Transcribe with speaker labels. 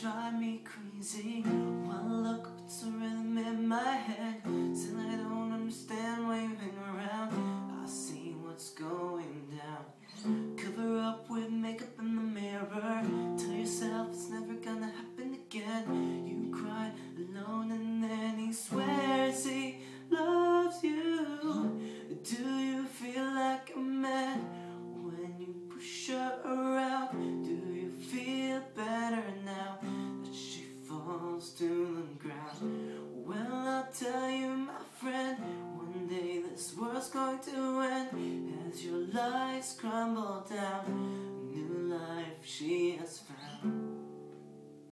Speaker 1: drive me crazy. close to the ground. Well, I'll tell you, my friend, one day this world's going to end as your lives crumble down. A new life she has found.